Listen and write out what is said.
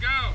go.